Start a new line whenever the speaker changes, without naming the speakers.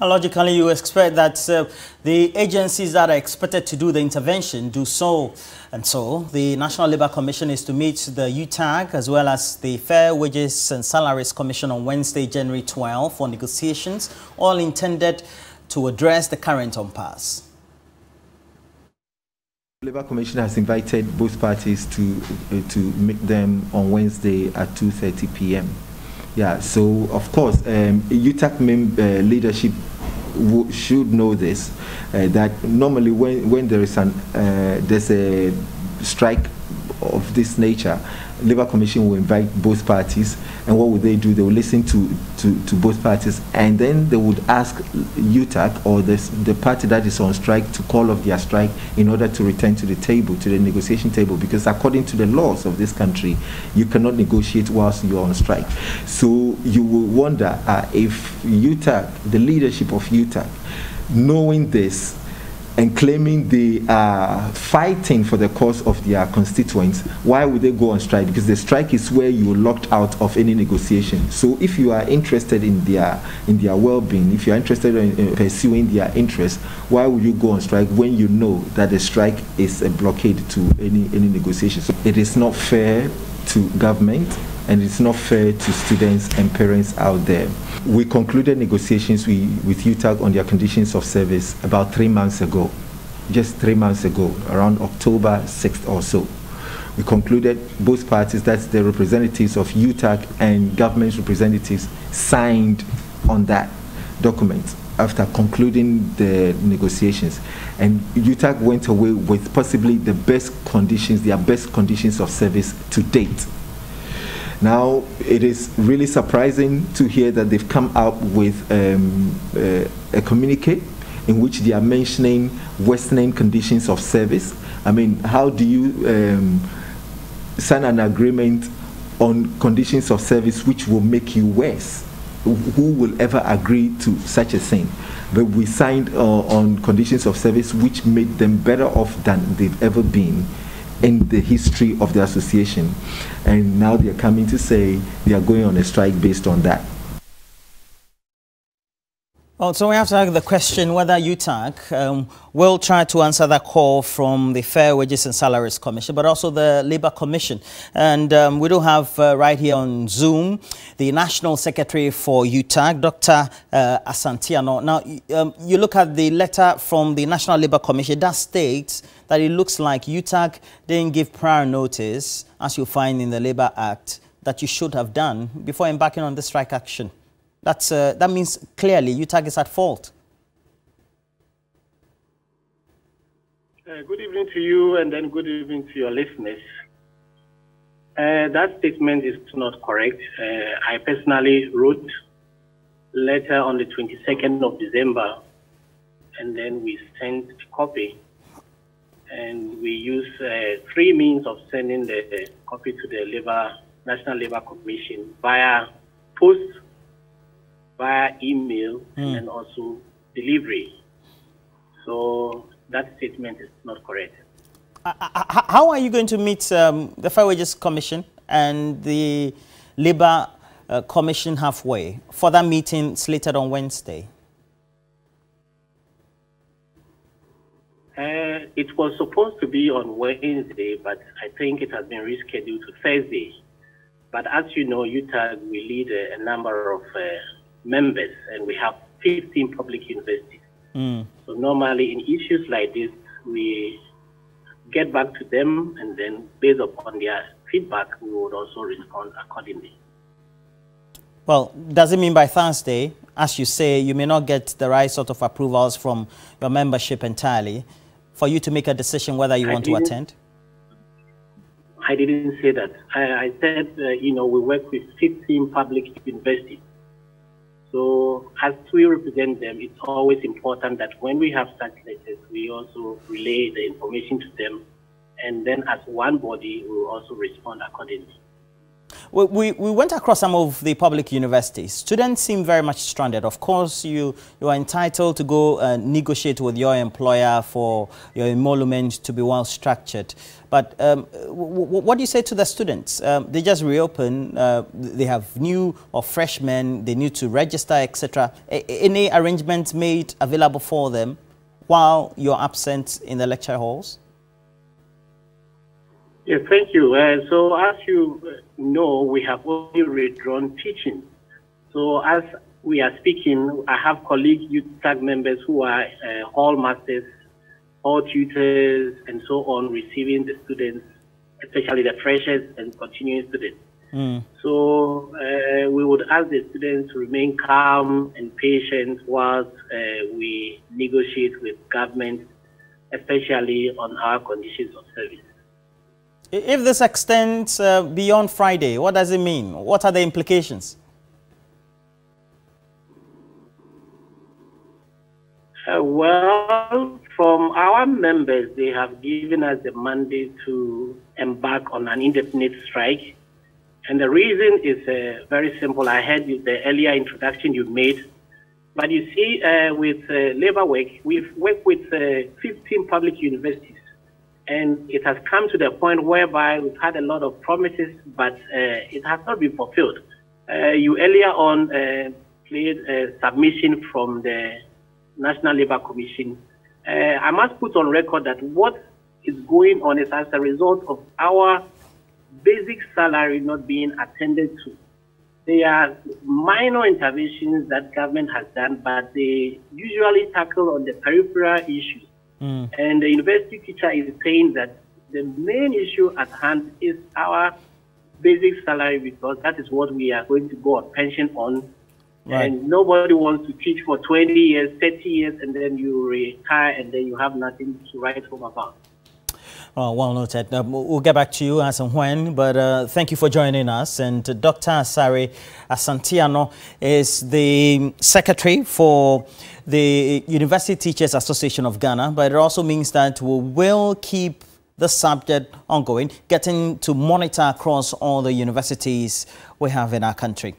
And logically, you expect that uh, the agencies that are expected to do the intervention do so. And so, the National Labour Commission is to meet the UTAG as well as the Fair Wages and Salaries Commission on Wednesday, January 12 for negotiations, all intended to address the current impasse.
The Labour Commission has invited both parties to uh, to meet them on Wednesday at 2:30 p.m. Yeah, so of course, um, UTAG uh, leadership should know this uh, that normally when when there is an uh, there's a strike of this nature, Labour Commission will invite both parties, and what would they do? They will listen to, to, to both parties, and then they would ask UTAG or the, the party that is on strike to call off their strike in order to return to the table, to the negotiation table, because according to the laws of this country, you cannot negotiate whilst you're on strike. So you will wonder uh, if UTAG, the leadership of UTAG, knowing this, and claiming they are fighting for the cause of their constituents, why would they go on strike? Because the strike is where you're locked out of any negotiation. So if you are interested in their in their well-being, if you are interested in pursuing their interests, why would you go on strike when you know that the strike is a blockade to any any negotiation? So it is not fair to government and it's not fair to students and parents out there. We concluded negotiations with, with UTAG on their conditions of service about three months ago, just three months ago, around October 6th or so. We concluded both parties, that's the representatives of UTAG and government representatives, signed on that document after concluding the negotiations. And UTAG went away with possibly the best conditions, their best conditions of service to date. Now, it is really surprising to hear that they've come out with um, uh, a communique in which they are mentioning worsening conditions of service. I mean, how do you um, sign an agreement on conditions of service which will make you worse? Who will ever agree to such a thing? But we signed uh, on conditions of service which made them better off than they've ever been in the history of the association. And now they're coming to say they are going on a strike based on that.
Well, so we have to ask the question whether UTAG um, will try to answer that call from the Fair Wages and Salaries Commission, but also the Labour Commission. And um, we do have uh, right here on Zoom the National Secretary for UTAG, Dr. Uh, Asante-Annor. Now, um, you look at the letter from the National Labour Commission, that states that it looks like UTAG didn't give prior notice, as you find in the Labour Act, that you should have done before embarking on the strike action. That's, uh, that means clearly UTAG is at fault.
Uh, good evening to you and then good evening to your listeners. Uh, that statement is not correct. Uh, I personally wrote letter on the 22nd of December and then we sent a copy and we use uh, three means of sending the copy to the Labor, National Labor Commission via post via email mm. and also delivery. So that statement is not correct.
Uh, uh, uh how are you going to meet um, the Fair Wages Commission and the Labour uh, Commission halfway for that meeting slated on Wednesday?
Uh, it was supposed to be on Wednesday, but I think it has been rescheduled to Thursday. But as you know, UTAG will lead a, a number of uh, members, and we have 15 public universities. Mm. So normally in issues like this, we get back to them, and then based upon their feedback, we would also respond accordingly.
Well, does it mean by Thursday, as you say, you may not get the right sort of approvals from your membership entirely for you to make a decision whether you I want to attend?
I didn't say that. I, I said, uh, you know, we work with 15 public universities. So as we represent them, it's always important that when we have such letters, we also relay the information to them. And then as one body, we will also respond accordingly.
We, we went across some of the public universities. Students seem very much stranded. Of course, you, you are entitled to go uh, negotiate with your employer for your emolument to be well structured. But um, what do you say to the students? Um, they just reopen, uh, they have new or freshmen, they need to register, etc. Any arrangements made available for them while you're absent in the lecture halls?
Yes, thank you. Uh, so as you know, we have only withdrawn teaching. So as we are speaking, I have colleague UTAG members who are uh, hall masters, hall tutors, and so on, receiving the students, especially the freshers and continuing students. Mm. So uh, we would ask the students to remain calm and patient whilst uh, we negotiate with government, especially on our conditions of service.
If this extends uh, beyond Friday, what does it mean? What are the implications?
Uh, well, from our members, they have given us the mandate to embark on an indefinite strike. And the reason is uh, very simple. I heard the earlier introduction you made. But you see, uh, with uh, labor work, we've worked with uh, 15 public universities and it has come to the point whereby we've had a lot of promises, but uh, it has not been fulfilled. Uh, you earlier on uh, played a submission from the National Labour Commission. Uh, I must put on record that what is going on is as a result of our basic salary not being attended to. There are minor interventions that government has done, but they usually tackle on the peripheral issues Mm. And the university teacher is saying that the main issue at hand is our basic salary because that is what we are going to go on pension on. Right. And nobody wants to teach for 20 years, 30 years, and then you retire and then you have nothing to write home about.
Oh, well noted. Uh, we'll get back to you as and when, but uh, thank you for joining us. And uh, Dr. Asare Asante-Annor is the secretary for the University Teachers Association of Ghana, but it also means that we will keep the subject ongoing, getting to monitor across all the universities we have in our country.